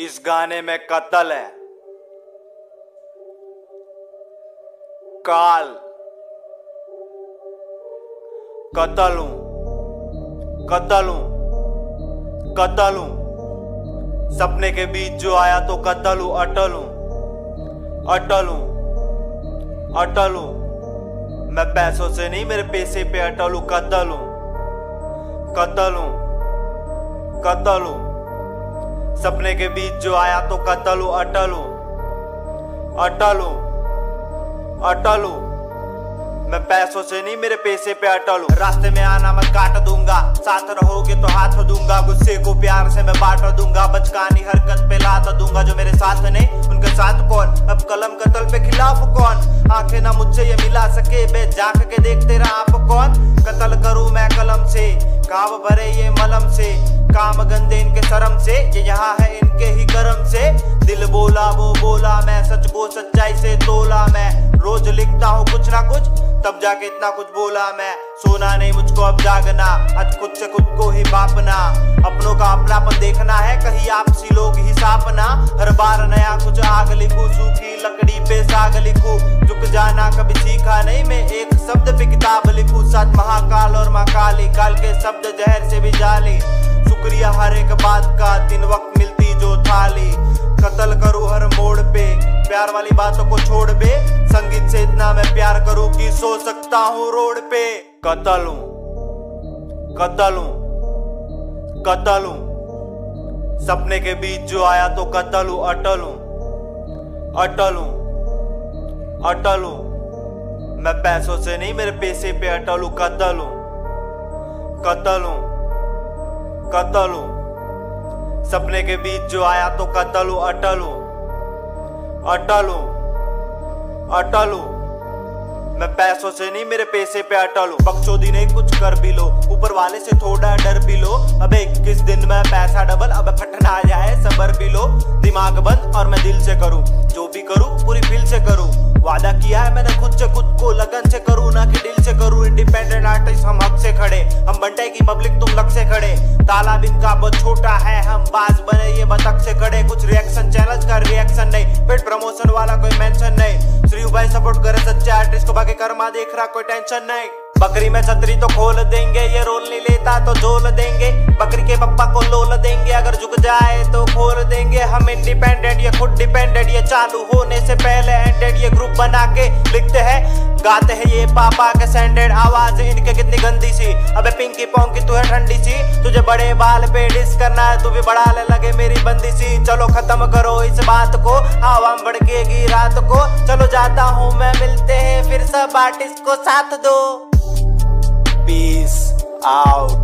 इस गाने में कत्ल है। काल। कत्ल। हूँ कत्ल। हूँ कत्ल। हूँ सपने के बीच जो आया तो कत्ल हूँ अटल। हूँ अटल। हूँ अटल। हूँ मैं पैसों से नहीं, मेरे पैसे पे अटल हूँ कत्ल। हूँ कत्ल। हूँ कत्ल। हूँ सपने के बीच जो आया तो कत्ल हूँ अटल। अटल। अटल। मैं पैसों से नहीं, मेरे पैसे पे अटल। हूँ रास्ते में आना मैं काट दूँगा। साथ रहोगे तो हाथ दूँगा। गुस्से को प्यार से मैं बांट दूँगा। बचकानी हरकत पे लात दूँगा। जो मेरे साथ नहीं, उनके साथ कौन? अब कलम कतल पे खिलाफ कौन? आँखें ना मुझसे ये मिला सके। बे जाक के देखते रहा आप कौन? कतल करूँ मैं कलम से। काव भरे ये मलम से, काम गंदे इनके शर्म से, ये यहाँ है इनके ही कर्म से। दिल बोला, वो बोला, मैं सच को सच्चाई से तोला मैं। रोज लिखता हूँ कुछ ना कुछ, तब जाके इतना कुछ बोला मैं। सोना नहीं मुझको अब जागना, आज खुद से खुद को ही बापना। अपनों का अपनापन देखना है, कहीं आपसी लोग ही सापना। हर बार नया कुछ आग लिखू, सूखी प्यार वाली बातों को छोड़ बे। संगीत से इतना मैं प्यार करूँ कि सो सकता हूँ रोड पे। कत्ल हूँ कत्ल हूँ कत्ल। हूँ सपने के बीच जो आया तो कत्ल हूँ अटल हूँ अटल हूँ अटल। हूँ मैं पैसों से नहीं, मेरे पैसे पे अटल हूँ कत्ल हूँ कत्ल हूँ कत्ल। हूँ सपने के बीच जो आया तो कत्ल हूँ अटल। हूँ अटल हूँ अटल हूँ मैं पैसों से नहीं, मेरे पैसे पे अटल हूँ बक्चोदी नहीं, कुछ कर भी लो। ऊपर वाले से थोड़ा डर भी लो। अबे किस दिन में पैसा डबल अब फटना आ जाए, सबर भी लो। दिमाग बंद और मैं दिल से करूँ। जो भी करूँ, पूरी फील से करूँ। वादा किया है मैंने खुद से, खुद को लगन से करूँ, ना कि दिल से करूँ। इंडिपेंडेंट आर्टिस्ट हम हक से खड़े। हम बनटे की पब्लिक तुम लग से खड़े। तालाब का बहुत छोटा बाज बने, ये बतख से खड़े कुछ रिएक्शन चैनल का रिएक्शन नहीं। पेड प्रमोशन वाला कोई मेंशन नहीं। श्री भाई सपोर्ट करे सच्चे आर्टिस्ट को, बाकी कर्मा देख रहा कोई टेंशन नहीं। बकरी में छतरी तो खोल देंगे, ये रोल नहीं लेता तो झोल देंगे। बकरी के पप्पा को लोल देंगे, अगर झुक जाए तो खोल देंगे। हम इंडिपेंडेंट ये खुद डिपेंडेंट ये चालू होने से पहले एंडेड ये ग्रुप बना के लिखते हैं। गाते हैं ये पापा के सैंडेड आवाज़, इनके कितनी गंदी सी। अबे पिंकी पोंकी, तू है ठंडी सी। तुझे बड़े बाल पे डिस करना है, तू भी बड़ा ले लगे मेरी बंदी सी। चलो खत्म करो इस बात को, हवा भड़केगी रात को। चलो जाता हूँ मैं, मिलते हैं फिर सब आर्टिस्ट को साथ दो। Peace out.